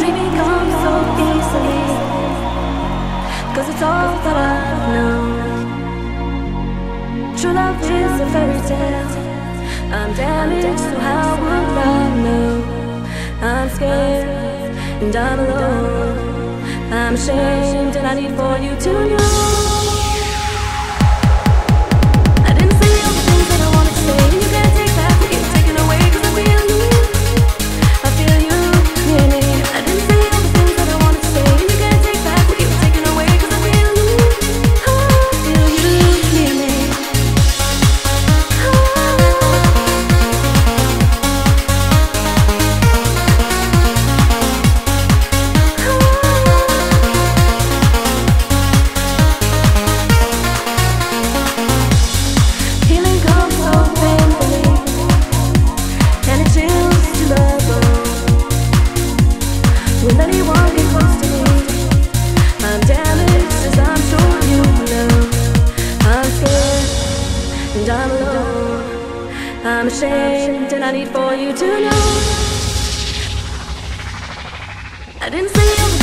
dreaming comes so easily. Cause it's all that I know. True love is a fairy tale. I'm damaged, so how would I know? I'm scared and I'm alone. I'm ashamed and I need for you to know. I'm ashamed, and I need for you to know. I didn't all